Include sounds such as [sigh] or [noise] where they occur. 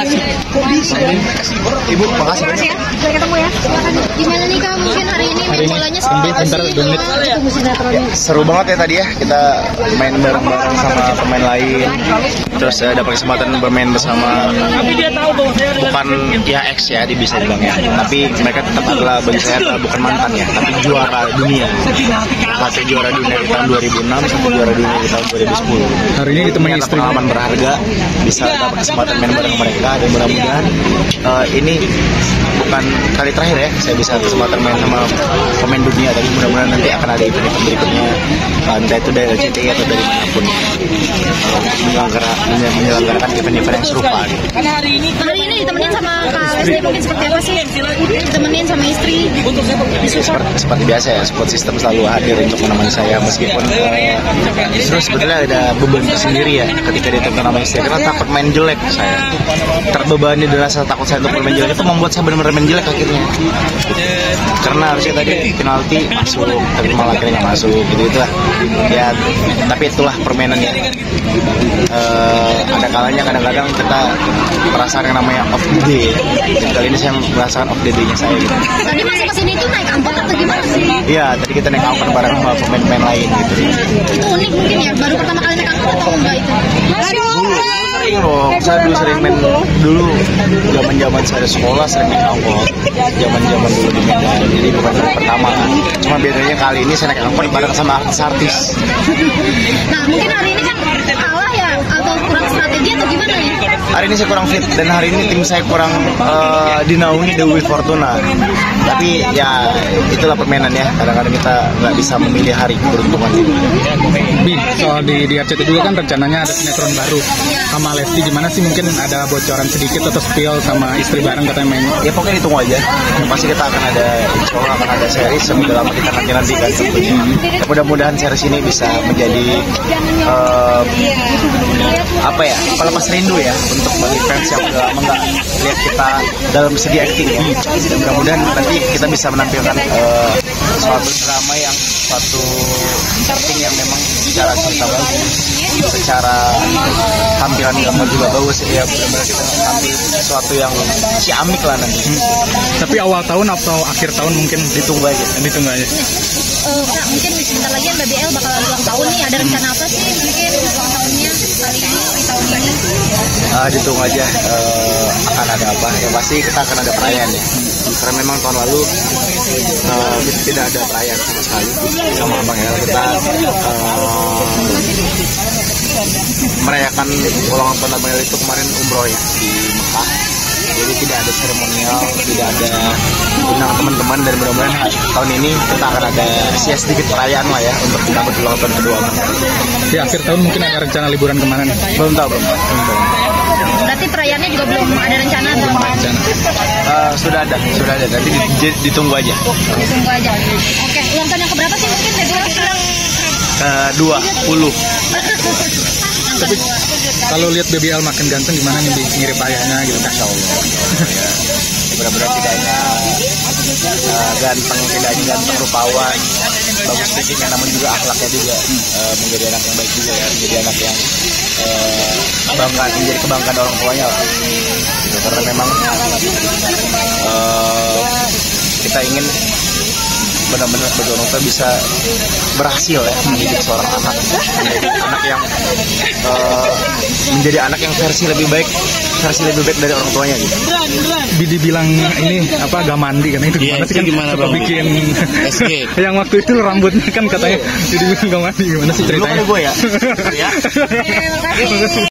Ibu, makasih Makasih banyak. ya. Sampai ketemu ya. Silakan. Gimana nih Kak? Mungkin hari ini main bolanya apa bentar, Tunggu sinetronnya. Seru banget ya tadi ya kita main bareng-bareng sama pemain lain. Terus eh, dapat kesempatan bermain bersama bukan ya ex ya dia bisa bilang ya. Tapi mereka tetap adalah bagi saya adalah bukan mantan ya, tapi juara dunia. Satu juara dunia di tahun 2006, satu juara dunia di tahun 2010. Hari ini ditemani Ini istri. pengalaman berharga bisa dapat kesempatan main bareng mereka dan mudah-mudahan eh, ini bukan kali terakhir ya saya bisa kesempatan main sama pemain dunia tapi mudah-mudahan nanti akan ada event-event berikutnya eh, entah itu dari LCTI atau dari mana pun menyelenggara- menyelenggarakan event-event yang serupa gitu. Hari ini ditemenin sama Kak Leslie mungkin seperti apa sih? Ditemenin sama istri. seperti, seperti biasa ya support system selalu hadir untuk menemani saya meskipun eh, justru sebetulnya ada beban tersendiri ya ketika ditemukan nama istri. Karena takut main jelek saya. Terbebani dengan rasa takut saya untuk bermain jelek. Itu membuat saya benar-benar main jelek akhirnya. Karena harusnya tadi penalti masuk tapi malah akhirnya masuk gitu itu lah ya tapi itulah permainannya Eh, ada kalanya kadang-kadang kita merasakan yang namanya off the day kali ini saya merasakan off the day-nya saya gitu Tadi masuk ke sini tuh naik angkot atau gimana sih? Iya, tadi kita naik angkot bareng sama pemain-pemain lain gitu. Itu unik mungkin ya. Baru pertama kali naik angkot atau enggak itu? Dulu sering loh, saya dulu sering main dulu zaman zaman saya sekolah sering naik angkot. Zaman zaman dulu di Medan, jadi bukan kali pertama. Cuma bedanya kali ini saya naik angkot bareng sama artis-artis. Nah mungkin hari ini kan kalah ini saya kurang fit dan hari ini tim saya kurang eh, dinaungi Dewi Fortuna. Tapi ya itulah permainan ya. Kadang-kadang kita nggak bisa memilih hari keberuntungan ini. Bi, soal di, di RCTI juga kan rencananya ada sinetron baru sama Lesti gimana sih mungkin ada bocoran sedikit atau spill sama istri bareng katanya main ya pokoknya ditunggu aja pasti kita akan ada insya Allah akan ada series yang udah lama kita nanti nantikan tentunya Ya, mudah-mudahan series ini bisa menjadi eh, apa ya pelepas rindu ya untuk bagi fans yang udah lama nggak lihat kita dalam segi acting ya. Dan mudah-mudahan nanti kita bisa menampilkan eh, suatu drama yang suatu acting yang memang secara cerita bagus secara tampilan gambar juga bagus. Ya benar-benar kita ambil sesuatu yang ciamik lah nanti. Tapi awal tahun atau akhir tahun mungkin ditunggu aja. ditunggu aja. Eh, Kak, mungkin sebentar lagi kan BBL bakal ulang tahun nih. Ada rencana apa sih Ditunggu aja eh, akan ada apa. Yang pasti kita akan ada perayaan ya. Karena memang tahun lalu kita tidak ada perayaan sama sekali sama abang ya kita eh, merayakan ulang tahun abang El itu kemarin umroh ya di Mekah. Jadi tidak ada seremonial tidak ada undang teman-teman dan mudah-mudahan tahun ini kita akan ada ya sedikit perayaan lah ya untuk menyambut ulang tahun kedua. El. di akhir tahun mungkin ada rencana liburan ke mana nih belum tahu belum tahu, belum tahu. Berarti perayaannya juga belum ada rencana belum rencana Eh, sudah ada, sudah ada. Nanti di- di- ditunggu aja. Tunggu aja. Oke, ulang tahun yang keberapa sih mungkin BBL sekarang? Ke dua puluh. tapi kalau lihat BBL makin ganteng gimana nih mirip ayahnya gitu kan Masya Allah. Ya, benar-benar tidak hanya eh, ganteng, tidak hanya ganteng rupawan, bagus fisiknya, namun juga akhlaknya juga eh, menjadi anak yang baik juga ya, menjadi anak yang eh, kebanggaan, menjadi kebanggaan orang tuanya lah. Gitu, karena memang eh, kita ingin benar-benar sebagai orang tua bisa berhasil ya mendidik seorang anak menjadi anak yang eh, menjadi anak yang versi lebih baik versi lebih baik dari orang tuanya gitu. Bi dibilang ini apa gak mandi kan itu Iya, gimana sih itu kan gimana, suka Bang? bikin [laughs] yang waktu itu rambutnya kan katanya dibilang gak mandi gimana sih kan ceritanya gue ya. [laughs] ya.